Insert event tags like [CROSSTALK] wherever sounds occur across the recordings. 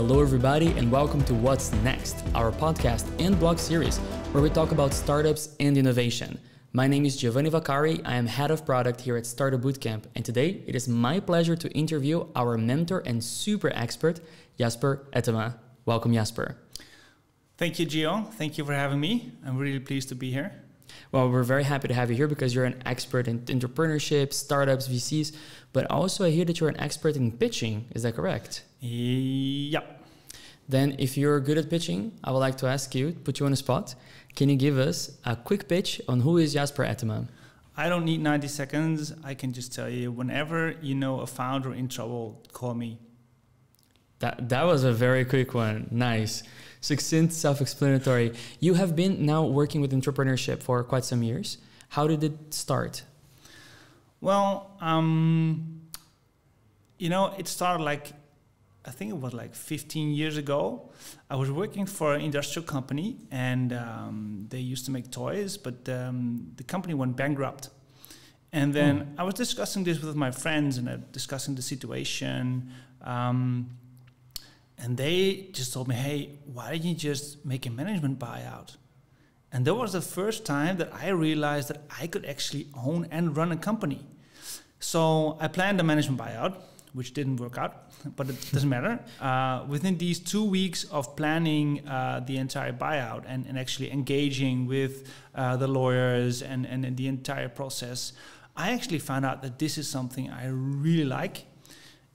Hello, everybody, and welcome to What's Next, our podcast and blog series where we talk about startups and innovation. My name is Giovanni Vaccari. I am head of product here at Startup Bootcamp, and today it is my pleasure to interview our mentor and super expert, Jasper Ettema. Welcome, Jasper. Thank you, Gio. Thank you for having me. I'm really pleased to be here. Well, we're very happy to have you here because you're an expert in entrepreneurship, startups, VCs, but also I hear that you're an expert in pitching. Is that correct? Yeah. Then, if you're good at pitching, I would like to ask you, put you on the spot. Can you give us a quick pitch on who is Jasper Ettema? I don't need 90 seconds. I can just tell you whenever you know a founder in trouble, call me. That, that was a very quick one. Nice. Succinct, self explanatory. You have been now working with entrepreneurship for quite some years. How did it start? Well, um, you know, it started like I think it was like 15 years ago. I was working for an industrial company, and um, they used to make toys, but um, the company went bankrupt. And then mm. I was discussing this with my friends and uh, discussing the situation. Um, and they just told me, hey, why don't you just make a management buyout? And that was the first time that I realized that I could actually own and run a company. So I planned a management buyout which didn't work out, [LAUGHS] but it doesn't matter. Uh, within these two weeks of planning uh, the entire buyout and, and actually engaging with uh, the lawyers and, and, and, the entire process, I actually found out that this is something I really like.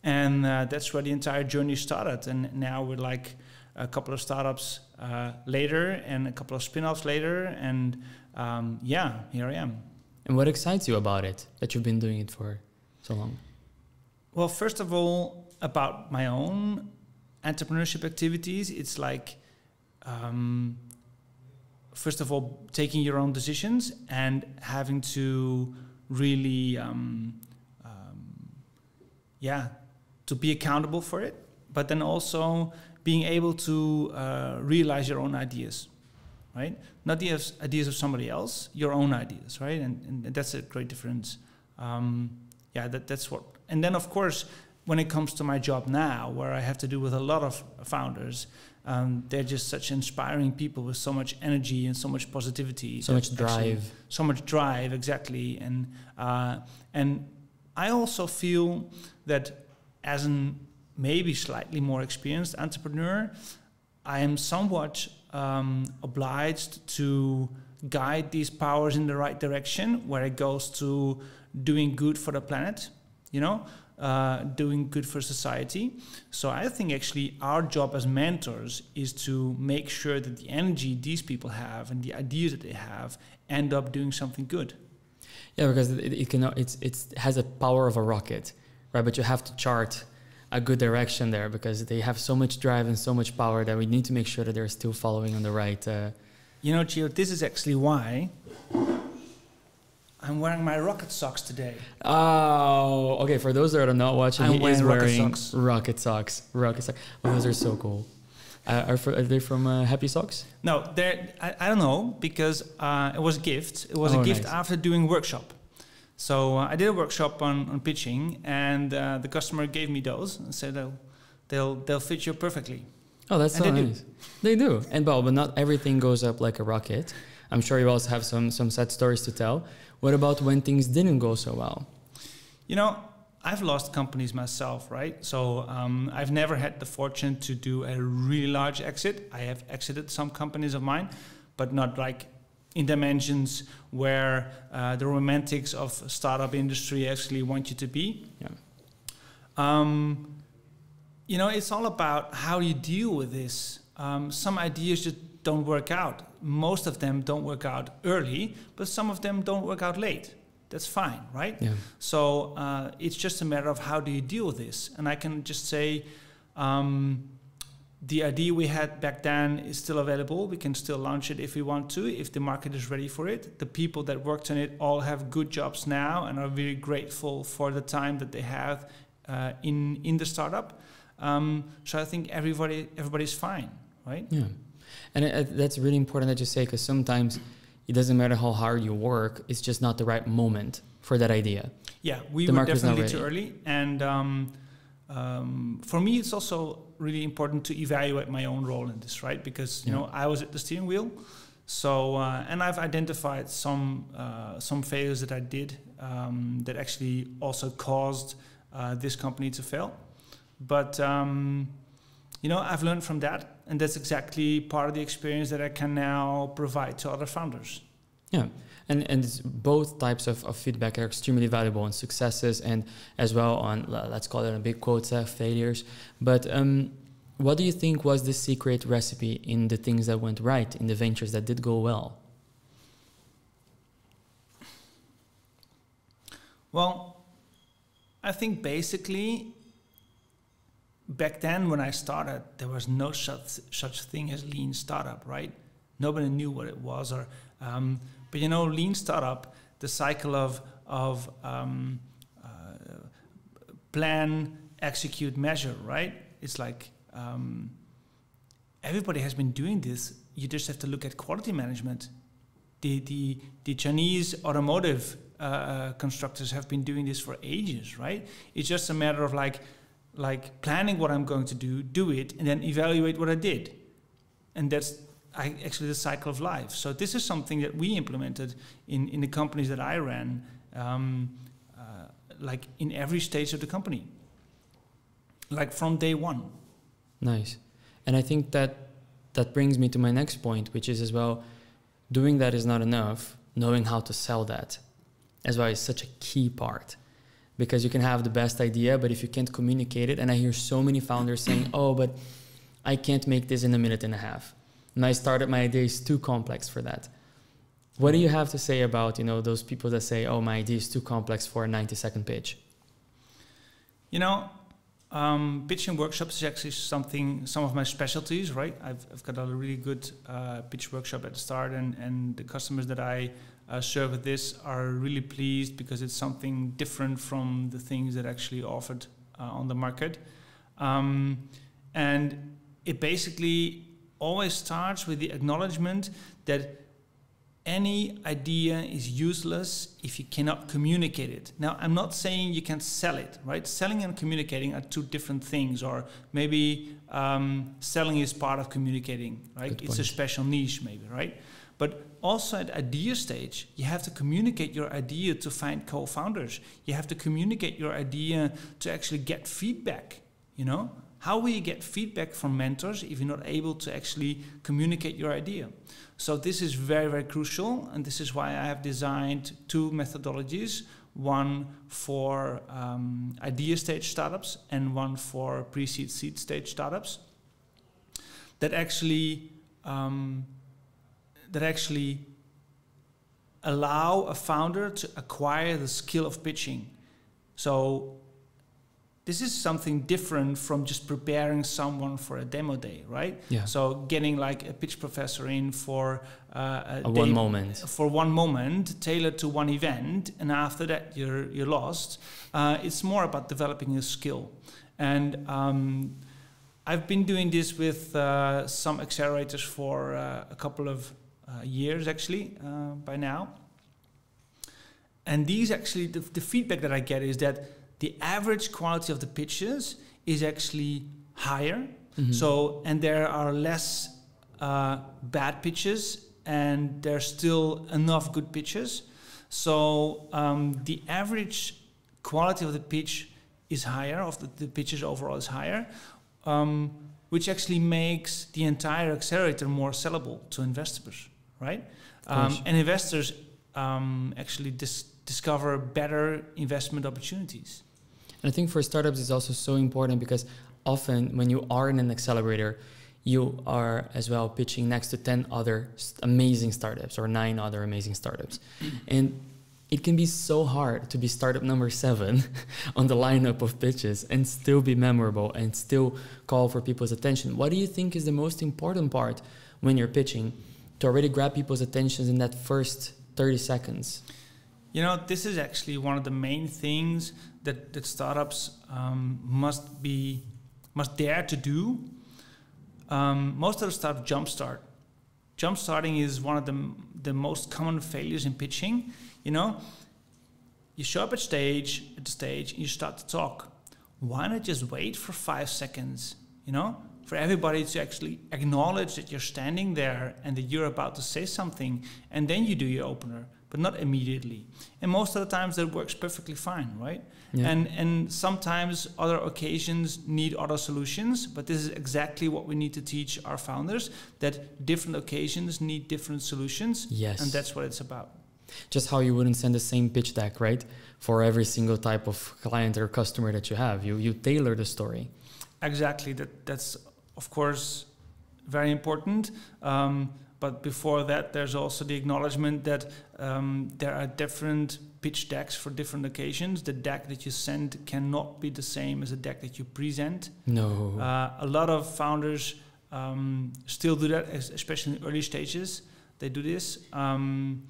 And uh, that's where the entire journey started. And now we're like a couple of startups uh, later and a couple of spin offs later. And um, yeah, here I am. And what excites you about it that you've been doing it for so long? Well, first of all, about my own entrepreneurship activities, it's like, um, first of all, taking your own decisions and having to really, um, um, yeah, to be accountable for it, but then also being able to uh, realize your own ideas, right? Not the ideas of somebody else, your own ideas, right? And, and that's a great difference. Um, yeah, that, that's what and then of course when it comes to my job now where i have to do with a lot of founders um, they're just such inspiring people with so much energy and so much positivity so much drive so much drive exactly and uh, and i also feel that as an maybe slightly more experienced entrepreneur i am somewhat um, obliged to guide these powers in the right direction where it goes to doing good for the planet you know, uh, doing good for society. So I think actually our job as mentors is to make sure that the energy these people have and the ideas that they have end up doing something good. Yeah, because it, it can it's it's it has a power of a rocket, right? But you have to chart a good direction there because they have so much drive and so much power that we need to make sure that they're still following on the right. Uh, you know, Gio, this is actually why I'm wearing my rocket socks today. Oh, okay. For those that are not watching, I'm he wearing is wearing rocket socks. Rocket socks. Rocket socks. Oh, those are so cool. Uh, are, for, are, they from uh, Happy Socks? No, they're. I, I don't know because uh, it was a gift. It was oh, a gift nice. after doing workshop. So uh, I did a workshop on, on pitching, and uh, the customer gave me those and said they'll they'll, they'll fit you perfectly. Oh, that's and so they nice. Do. They do, and well, but not everything goes up like a rocket. I'm sure you also have some some sad stories to tell. What about when things didn't go so well? You know, I've lost companies myself, right? So um, I've never had the fortune to do a really large exit. I have exited some companies of mine, but not like in dimensions where uh, the romantics of startup industry actually want you to be. Yeah. Um, you know, it's all about how you deal with this. Um, some ideas just don't work out. Most of them don't work out early, but some of them don't work out late. That's fine, right? Yeah. So uh, it's just a matter of how do you deal with this. And I can just say, um, the idea we had back then is still available. We can still launch it if we want to, if the market is ready for it. The people that worked on it all have good jobs now and are very grateful for the time that they have uh, in in the startup. Um, so I think everybody everybody's fine, right? Yeah. And it, that's really important that you say because sometimes it doesn't matter how hard you work; it's just not the right moment for that idea. Yeah, we The were market is not definitely too early, and um, um, for me, it's also really important to evaluate my own role in this, right? Because you Yeah. know I was at the steering wheel, so uh, and I've identified some uh, some failures that I did um, that actually also caused uh, this company to fail. But um, you know I've learned from that, and that's exactly part of the experience that I can now provide to other founders. Yeah, and and both types of, of feedback are extremely valuable on successes and as well on let's call it a big quotes uh, failures. But um, what do you think was the secret recipe in the things that went right in the ventures that did go well? Well, I think basically back then when I started, there was no such such thing as lean startup, right? Nobody knew what it was, or um, but you know, lean startup, the cycle of of um, uh, plan, execute, measure, right? It's like um, everybody has been doing this. You just have to look at quality management. The the the Chinese automotive uh, constructors have been doing this for ages, right? It's just a matter of like like planning what I'm going to do, do it, and then evaluate what I did, and that's actually the cycle of life. So this is something that we implemented in in the companies that I ran, um, uh, like in every stage of the company, like from day one. Nice. And I think that that brings me to my next point, which is as well doing that is not enough. Knowing how to sell that as well is such a key part because you can have the best idea, but if you can't communicate it, and I hear so many founders saying, "Oh, but I can't make this in a minute and a half." And I started my idea is too complex for that. What do you have to say about you know those people that say, "Oh, my idea is too complex for a 90 second pitch"? You know, um, pitching workshops is actually something, some of my specialties, right? I've, I've got a really good uh, pitch workshop at the start, and, and the customers that I uh, serve with this are really pleased because it's something different from the things that actually offered uh, on the market. Um, and it basically always starts with the acknowledgement that any idea is useless if you cannot communicate it. Now, I'm not saying you can sell it, right? Selling and communicating are two different things, or maybe um, selling is part of communicating, right? Good it's a special niche, maybe, right? But also at idea stage, you have to communicate your idea to find co-founders. You have to communicate your idea to actually get feedback. You know, how will you get feedback from mentors if you're not able to actually communicate your idea? So this is very, very crucial, and this is why I have designed two methodologies: one for um, idea stage startups and one for pre-seed seed stage startups. That actually um, that actually allow a founder to acquire the skill of pitching. So this is something different from just preparing someone for a demo day, right? Yeah. So getting like a pitch professor in for uh, a, A day- one moment. for one moment, tailored to one event, and after that you're you're lost. Uh, it's more about developing a skill, and um, I've been doing this with uh, some accelerators for uh, a couple of uh, years actually uh, by now. And these actually, the, the feedback that I get is that the average quality of the pitches is actually higher. Mhm. So, and there are less uh, bad pitches, and there's still enough good pitches. So, um, the average quality of the pitch is higher, of the, the pitches overall is higher, um, which actually makes the entire accelerator more sellable to investors, right? Um, and investors um, actually dis- discover better investment opportunities. And I think for startups it's also so important because often when you are in an accelerator, you are as well pitching next to 10 other amazing startups or nine other amazing startups. and it can be so hard to be startup number seven [LAUGHS] on the lineup of pitches and still be memorable and still call for people's attention. What do you think is the most important part when you're pitching to already grab people's attention in that first 30 seconds? You know, this is actually one of the main things that, that startups um, must be must dare to do. Um, most of the startups jumpstart. Jumpstarting is one of the the most common failures in pitching. You know, you show up at stage at the stage and you start to talk. Why not just wait for five seconds? you know, for everybody to actually acknowledge that you're standing there and that you're about to say something, and then you do your opener, but not immediately. And most of the times that works perfectly fine, right? Yeah. And and sometimes other occasions need other solutions, but this is exactly what we need to teach our founders that different occasions need different solutions. Yes. And that's what it's about. Just how you wouldn't send the same pitch deck, right? For every single type of client or customer that you have. You you tailor the story. Exactly. That that's of course very important. Um, but before that, there's also the acknowledgement that um, there are different pitch decks for different occasions. The deck that you send cannot be the same as the deck that you present. No. Uh, a lot of founders um, still do that, especially in early stages. They do this, um,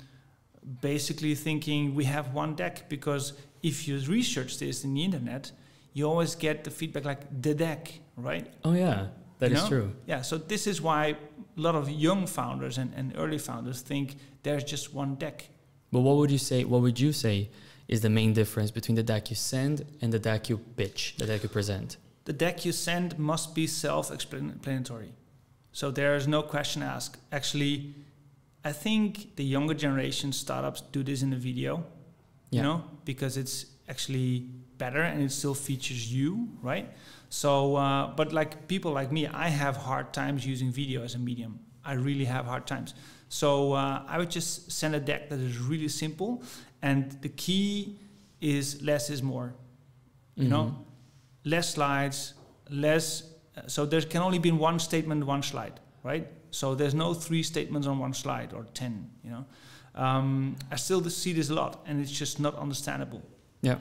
basically thinking we have one deck because if you research this in the internet, you always get the feedback like the deck, right? Oh yeah. That you is know? true. Yeah, so this is why a lot of young founders and, and early founders think there's just one deck. But what would you say? What would you say is the main difference between the deck you send and the deck you pitch, the deck you present? The deck you send must be self-explanatory. So there is no question asked. Actually, I think the younger generation startups do this in a video, yeah. you know, because it's actually better and it still features you, right? So, uh, but like people like me, I have hard times using video as a medium. I really have hard times. So uh, I would just send a deck that is really simple, and the key is less is more. You mm-hmm. know, less slides, less. Uh, so there can only be one statement, one slide, right? So there's no three statements on one slide or ten. You know, um, I still see this a lot, and it's just not understandable. Yeah.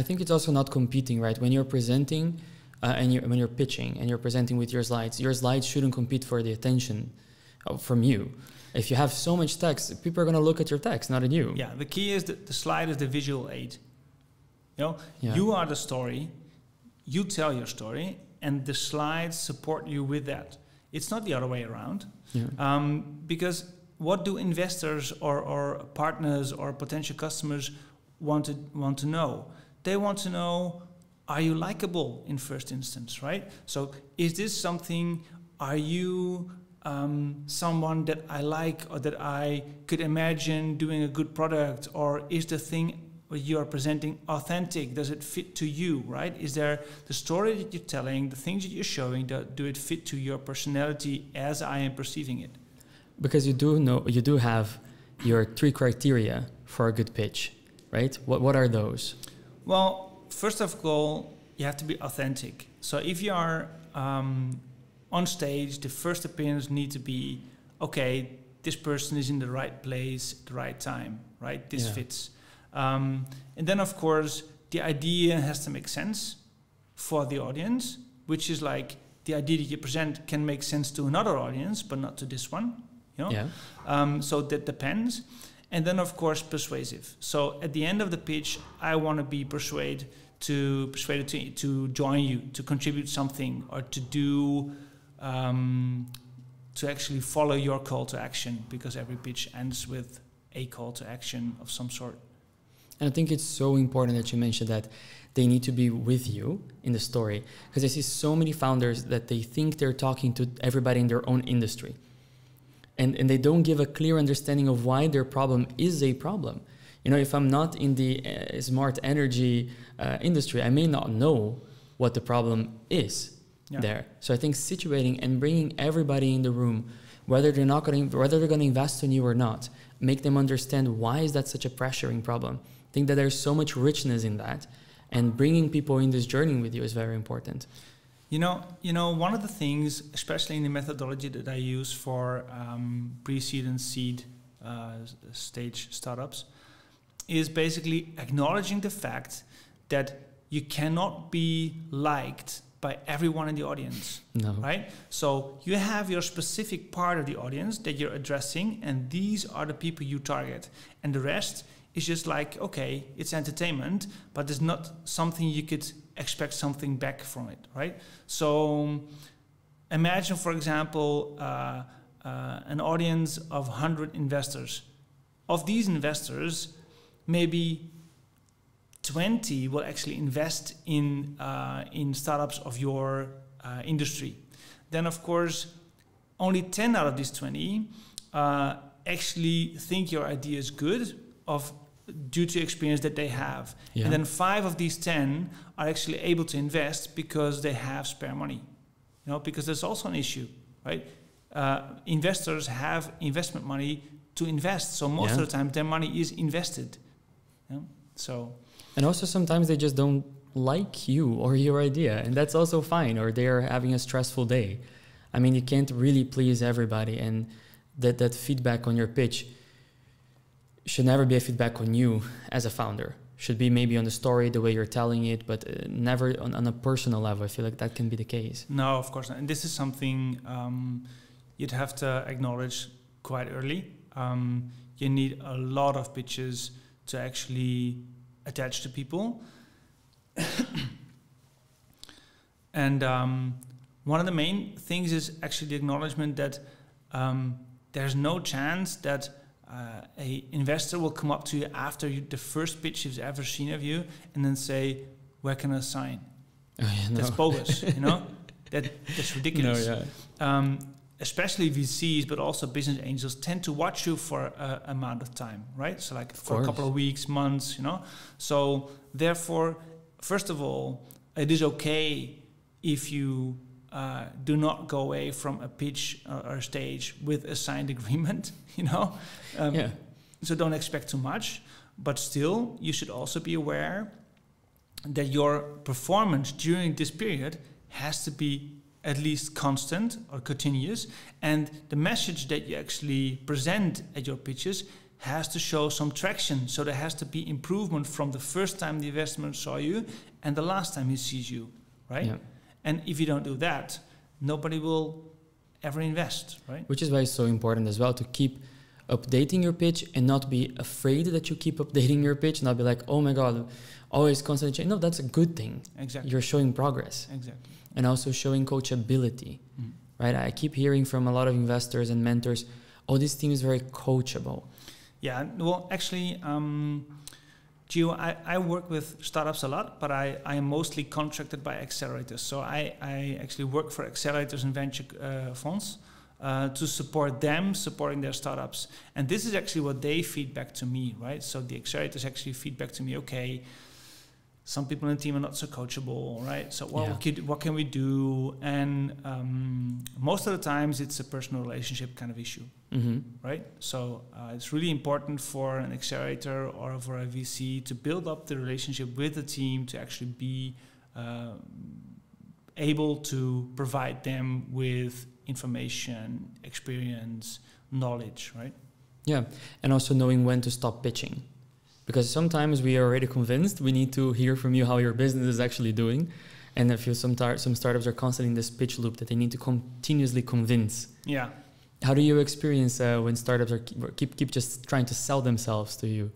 I think it's also not competing, right? When you're presenting uh, and you're, when you're pitching and you're presenting with your slides, your slides shouldn't compete for the attention uh, from you. If you have so much text, people are going to look at your text, not at you. Yeah, the key is that the slide is the visual aid. You know, yeah. you are the story, you tell your story, and the slides support you with that. It's not the other way around. Yeah. Um, because what do investors or, or partners or potential customers want to, want to know? They want to know are you likable in first instance, right? So is this something, are you um, someone that I like or that I could imagine doing a good product? Or is the thing you are presenting authentic? Does it fit to you, right? Is there the story that you're telling, the things that you're showing, do, do it fit to your personality as I am perceiving it? Because you do know, you do have your three criteria for a good pitch, right? What, what are those? Well, first of all, you have to be authentic. So if you are um, on stage, the first appearance need to be okay. This person is in the right place, the right time, right? This yeah. fits. Um, and then, of course, the idea has to make sense for the audience, which is like the idea that you present can make sense to another audience, but not to this one. You know? Yeah. Um, so that depends and then of course persuasive. So at the end of the pitch, I want to be persuaded to persuaded to, to join you, to contribute something, or to do um, to actually follow your call to action because every pitch ends with a call to action of some sort. And I think it's so important that you mentioned that they need to be with you in the story because I see so many founders that they think they're talking to everybody in their own industry and, and they don't give a clear understanding of why their problem is a problem. You know, if I'm not in the uh, smart energy uh, industry, I may not know what the problem is yeah. there. So I think situating and bringing everybody in the room, whether they're not going, whether they're going to invest in you or not, make them understand why is that such a pressuring problem. I think that there's so much richness in that, and bringing people in this journey with you is very important. You know, you know, one of the things, especially in the methodology that I use for um, pre-seed and seed uh, stage startups, is basically acknowledging the fact that you cannot be liked by everyone in the audience. No. Right? So you have your specific part of the audience that you're addressing, and these are the people you target. And the rest is just like, okay, it's entertainment, but it's not something you could expect something back from it, right? So imagine, for example, uh, uh, an audience of 100 investors. Of these investors, maybe 20 will actually invest in uh, in startups of your uh, industry. Then, of course, only 10 out of these 20 uh, actually think your idea is good of due to experience that they have. Yeah. And then five of these 10 are actually able to invest because they have spare money. You know, because there's also an issue, right? Uh, investors have investment money to invest. So most Yeah. of the time their money is invested. You know? So And also sometimes they just don't like you or your idea, and that's also fine. Or they're having a stressful day. I mean, you can't really please everybody, and that that feedback on your pitch should never be a feedback on you as a founder. Should be maybe on the story, the way you're telling it, but uh, never on, on a personal level. I feel like that can be the case. No, of course not. And this is something um, you'd have to acknowledge quite early. Um, you need a lot of pitches to actually attach to people. [COUGHS] and um, one of the main things is actually the acknowledgement that um, there's no chance that uh, a investor will come up to you after you, the first pitch he's ever seen of you and then say, "Where can I sign?" Oh, yeah, no. That's bogus, you know. That that's [LAUGHS] ridiculous. No, yeah. um, especially VCs, but also business angels tend to watch you for a amount of time, right? So like for a couple of weeks, months, you know. So therefore, first of all, it is okay if you uh, do not go away from a pitch or, or stage with a signed [LAUGHS] agreement, you know. Um, yeah. so don't expect too much, but still, you should also be aware that your performance during this period has to be at least constant or continuous, and the message that you actually present at your pitches has to show some traction. So there has to be improvement from the first time the investment saw you and the last time he sees you, right? Yeah. And if you don't do that, nobody will ever invest, right? Which is why it's so important as well to keep updating your pitch and not be afraid that you keep updating your pitch, not be like, oh my God, always constantly change. No, that's a good thing. Exactly. You're showing progress exactly. and also showing coachability, Mm. right? I keep hearing from a lot of investors and mentors, oh, this team is very coachable. Yeah, well, actually, um, Gio, I, I work with startups a lot, but I, I am mostly contracted by accelerators. So I, I actually work for accelerators and venture uh, funds uh, to support them supporting their startups. And this is actually what they feedback to me, right? So the accelerators actually feedback to me, okay, some people in the team are not so coachable, right? So what, Yeah. could, what can we do? And um, most of the times it's a personal relationship kind of issue hmm right? So uh, it's really important for an accelerator or for a VC to build up the relationship with the team to actually be uh, able to provide them with information, experience, knowledge, right? Yeah. And also knowing when to stop pitching. Because sometimes we are already convinced we need to hear from you how your business is actually doing. And I feel some, tar- some startups are constantly in this pitch loop that they need to continuously convince. Yeah. How do you experience uh, when startups are keep, keep keep just trying to sell themselves to you?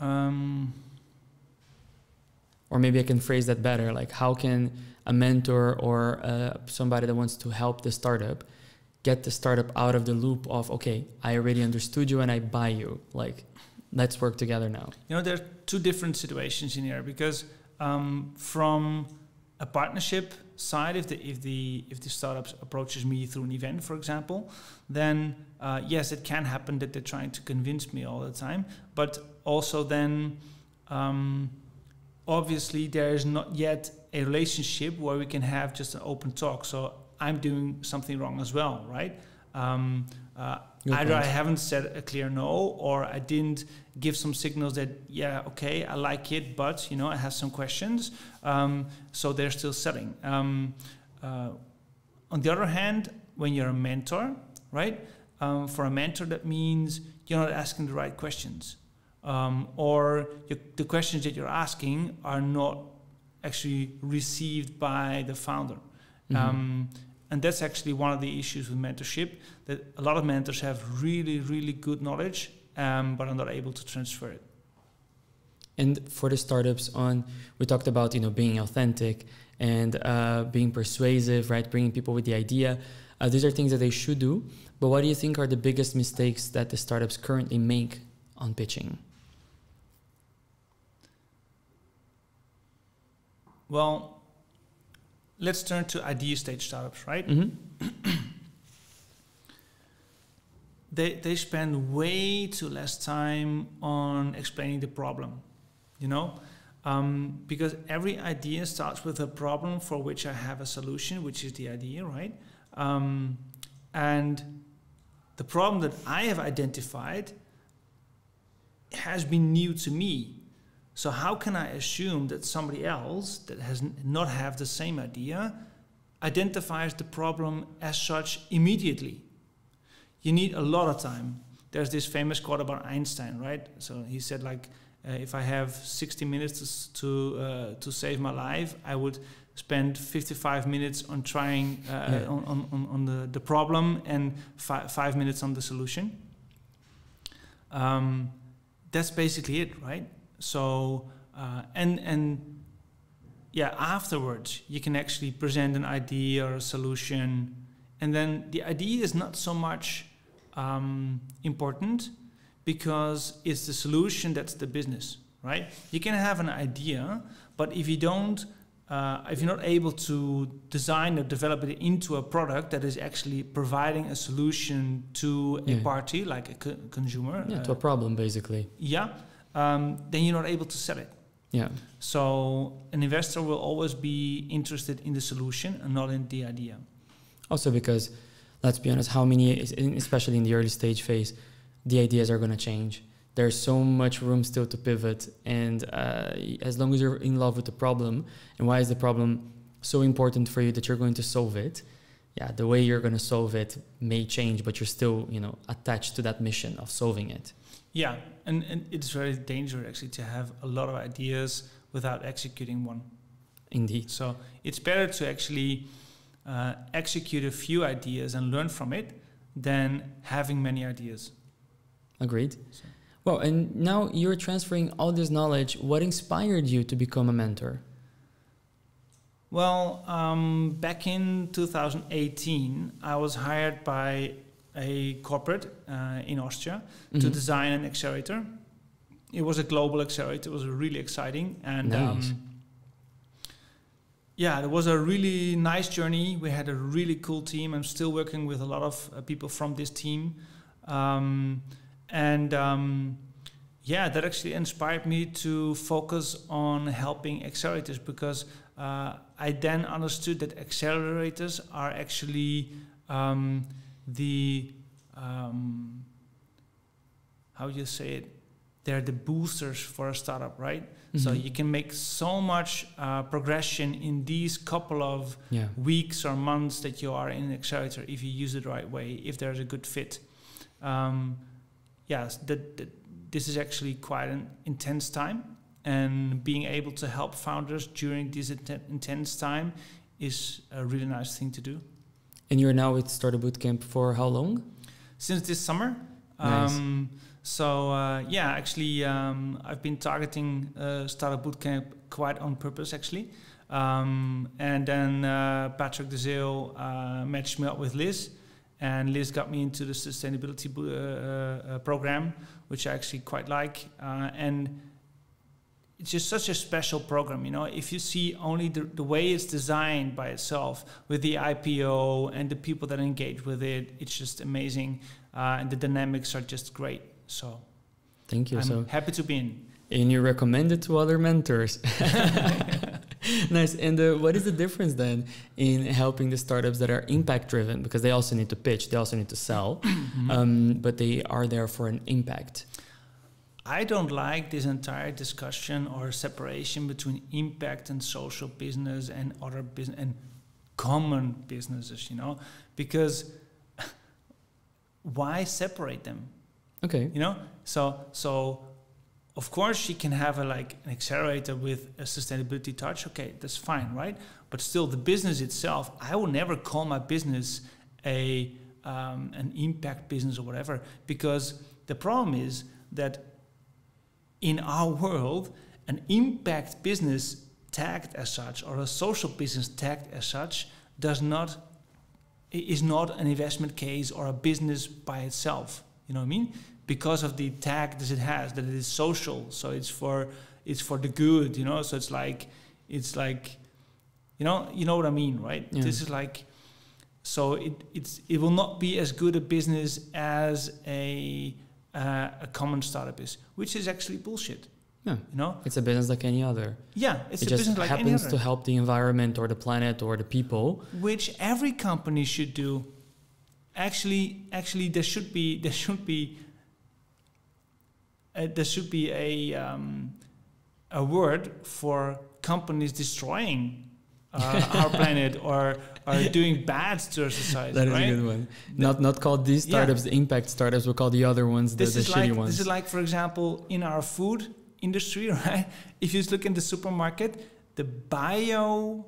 Um, Or maybe I can phrase that better. Like, how can a mentor or uh, somebody that wants to help the startup get the startup out of the loop of okay, I already understood you and I buy you. Like, let's work together now. you know, there are two different situations in here because um, from a partnership side, if the if the if the startup approaches me through an event, for example, then uh, yes, it can happen that they're trying to convince me all the time. But also then, um, obviously, there is not yet a relationship where we can have just an open talk. So I'm doing something wrong as well, right? Um, uh, either I haven't said a clear no, or I didn't give some signals that yeah, okay, I like it, but you know, I have some questions. Um, so they're still selling. Um, uh, on the other hand, when you're a mentor, right? Um, for a mentor, that means you're not asking the right questions, um, or you the questions that you're asking are not actually received by the founder. Mhm. And that's actually one of the issues with mentorship that a lot of mentors have really, really good knowledge, um, but are not able to transfer it. And for the startups, on we talked about you know being authentic and uh, being persuasive, right? Bringing people with the idea. Uh, these are things that they should do. But what do you think are the biggest mistakes that the startups currently make on pitching? Well, let's turn to idea stage startups, right? Mm-hmm. [CLEARS THROAT] they they spend way too less time on explaining the problem, you know, um, because every idea starts with a problem for which I have a solution, which is the idea, right? Um, and the problem that I have identified has been new to me. So how can I assume that somebody else that has not have the same idea identifies the problem as such immediately? You need a lot of time. There's this famous quote about Einstein, right? So he said like, uh, if I have 60 minutes to to, uh, to save my life, I would spend 55 minutes on trying uh, Yeah. on, on, on, on the, the problem and fi- five minutes on the solution. Um, that's basically it, right? So uh, and and yeah, afterwards you can actually present an idea or a solution, and then the idea is not so much um, important because it's the solution that's the business, right? You can have an idea, but if you don't uh, if you're not able to design or develop it into a product that is actually providing a solution to a party like a co- consumer, Yeah, uh, to a problem basically. yeah, um, then you're not able to sell it. Yeah. So an investor will always be interested in the solution and not in the idea. Also because, let's be honest, how many, especially in the early stage phase, the ideas are going to change. There's so much room still to pivot, and uh, as long as you're in love with the problem, and why is the problem so important for you that you're going to solve it? Yeah, the way you're going to solve it may change, but you're still, you know, attached to that mission of solving it. Yeah, and, and it's very dangerous actually to have a lot of ideas without executing one. Indeed. So it's better to actually uh, execute a few ideas and learn from it than having many ideas. Agreed. So- Well, and now you're transferring all this knowledge. What inspired you to become a mentor? Well, um, back in 2018, I was hired by a corporate uh, in Austria to Mhm. design an accelerator. It was a global accelerator. It was really exciting, and Nice. um, yeah, it was a really nice journey. We had a really cool team. I'm still working with a lot of uh, people from this team, um, and um, yeah, that actually inspired me to focus on helping accelerators because uh, I then understood that accelerators are actually um, the um, how you say it they're the boosters for a startup right so Mhm. you can make so much uh, progression in these couple of Yeah. weeks or months that you are in accelerator if you use it the right way if there's a good fit um, yes that, that this is actually quite an intense time and being able to help founders during this inten- intense time is a really nice thing to do And you're now with Startup Bootcamp for how long? since this summer. Nice. Um, so uh, yeah, actually, um, I've been targeting uh, Startup Bootcamp quite on purpose, actually. Um, and then uh, Patrick De Zeeuw uh, matched me up with Liz, and Liz got me into the sustainability uh, uh, uh, program, which I actually quite like. Uh, and it's just such a special program, you know. If you see only the, the way it's designed by itself, with the IPO and the people that engage with it, it's just amazing, uh, and the dynamics are just great. So Thank you. I'm so, happy to be in. and you recommend it to other mentors. [LAUGHS] [LAUGHS] nice. And uh, what is the difference then in helping the startups that are impact driven? Because they also need to pitch, they also need to sell, [CLEARS THROAT] um, but they are there for an impact. I don't like this entire discussion or separation between impact and social business and other business and common businesses, you know, because [LAUGHS] why separate them? Okay. you know so so of course she can have a like an accelerator with a sustainability touch okay that's fine right but still the business itself i will never call my business a um, an impact business or whatever because the problem is that in our world an impact business tagged as such or a social business tagged as such does not is not an investment case or a business by itself you know what i mean because of the tag that it has that it is social so it's for it's for the good you know so it's like it's like You know, you know what I mean, right? Yeah. This is like, so it it's it will not be as good a business as a uh, a common startup is, which is actually bullshit. Yeah. You know? It's a business like any other. Yeah, it's it a just business like any happens other, to help the environment or the planet or the people. which every company should do. Actually, actually, there should be [LAUGHS] there should be uh, there should be a um, a word for companies destroying uh, our planet or are doing bad to our society. That is right? a good one. Not not called these Yeah. startups, the impact startups. We'll call the other ones the, this the is shitty like ones. this is like for example in our food industry [LAUGHS] right if you look in the supermarket the bio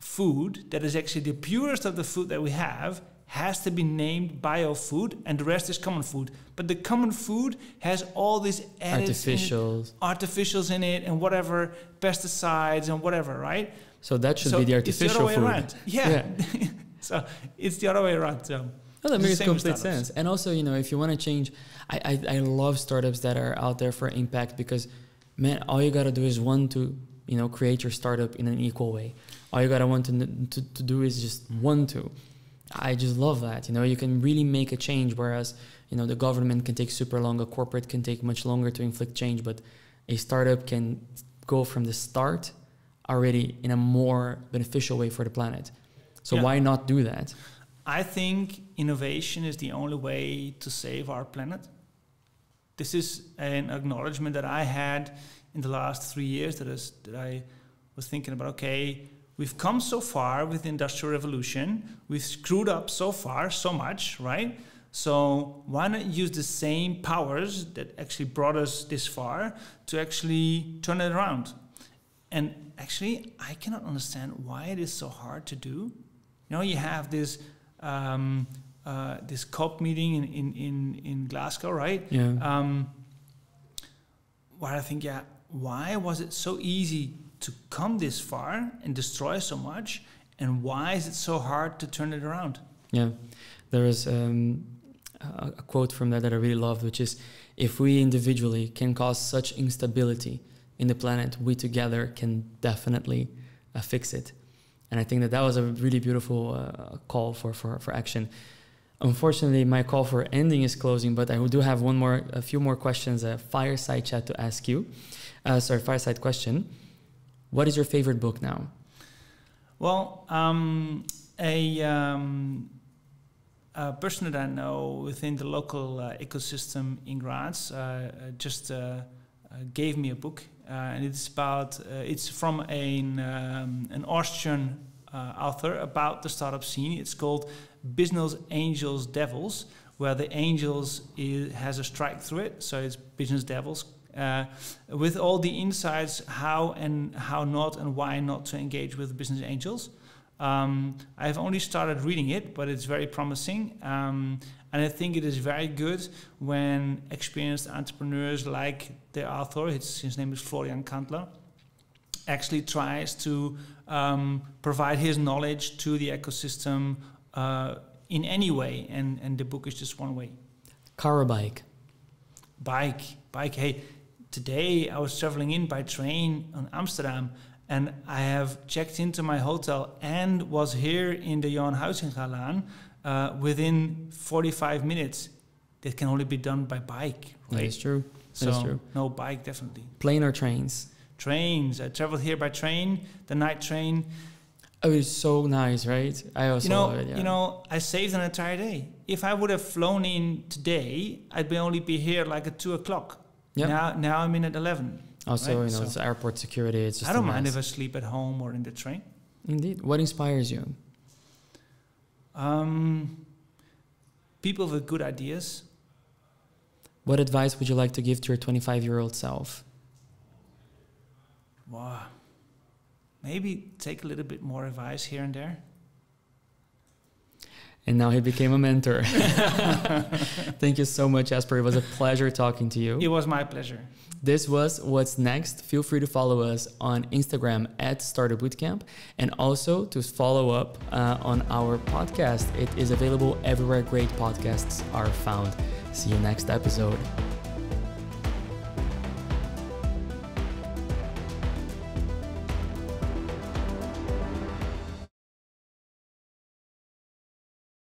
food that is actually the purest of the food that we have has to be named bio food and the rest is common food but the common food has all these edits in it, Artificials. artificials in it and whatever pesticides and whatever right So that should so be the the artificial way food. around [LAUGHS] yeah, [LAUGHS] so it's the other way around um, so Oh, that makes complete startups. sense. And also, you know, if you want to change, I, I I love startups that are out there for impact because, man, all you gotta do is one to you know create your startup in an equal way. All you gotta want to to, to do is just one to. I just love that. You know, you can really make a change, whereas you know the government can take super long, a corporate can take much longer to inflict change, but a startup can go from the start already in a more beneficial way for the planet. So Yeah. why not do that? I think innovation is the only way to save our planet. This is an acknowledgement that I had in the last three years that, is, that I was thinking about okay, we've come so far with the Industrial Revolution, we've screwed up so far so much, right? So why not use the same powers that actually brought us this far to actually turn it around? And actually, I cannot understand why it is so hard to do. You know, you have this um, uh, this COP meeting in, in, in, in Glasgow, right? Yeah. Um, where I think, yeah, why was it so easy to come this far and destroy so much? And why is it so hard to turn it around? Yeah, there is um, a, a quote from that that I really love, which is, "If we individually can cause such instability in the planet, we together can definitely uh, fix it." And I think that that was a really beautiful uh, call for, for for action. Unfortunately, my call for ending is closing, but I do have one more, a few more questions, a fireside chat to ask you. Uh, sorry, fireside question. What is your favorite book now? Well, um, a, um, a person that I know within the local uh, ecosystem in Graz uh, uh, just uh, uh, gave me a book, and it's about uh, it's from an um, an Austrian uh, author about the startup scene. It's called Business Angels Devils, where the angels is, has a strike through it, so it's business devils. Uh, with all the insights, how and how not, and why not to engage with business angels. Um, I've only started reading it, but it's very promising. Um, and I think it is very good when experienced entrepreneurs like the author, his, his name is Florian Kantler, actually tries to um, provide his knowledge to the ecosystem uh, in any way. And, and the book is just one way. Car or bike? Bike, bike. Hey, today I was traveling in by train on Amsterdam and I have checked into my hotel and was here in the Johan Huizingalaan uh, within 45 minutes. That can only be done by bike, That right? is true. so That is true. no bike, definitely. Plane or trains? Trains. I traveled here by train, the night train. Oh, it's so nice, right? I also you know, love it. Yeah. you know, I saved an entire day. If I would have flown in today, I'd be only be here like at two o'clock. Yep. Now, now I'm in at eleven. also, right, you know, so- it's airport security. It's just I don't mind if I sleep at home or in the train. Indeed. What inspires you? Um, people with good ideas. What advice would you like to give to your 25 year old self? Wow. Maybe take a little bit more advice here and there. And now he became a mentor. [LAUGHS] Thank you so much, Jasper. It was a pleasure talking to you. It was my pleasure. This was What's Next. Feel free to follow us on Instagram at Startup Bootcamp and also to follow up uh, on our podcast. It is available everywhere great podcasts are found. See you next episode.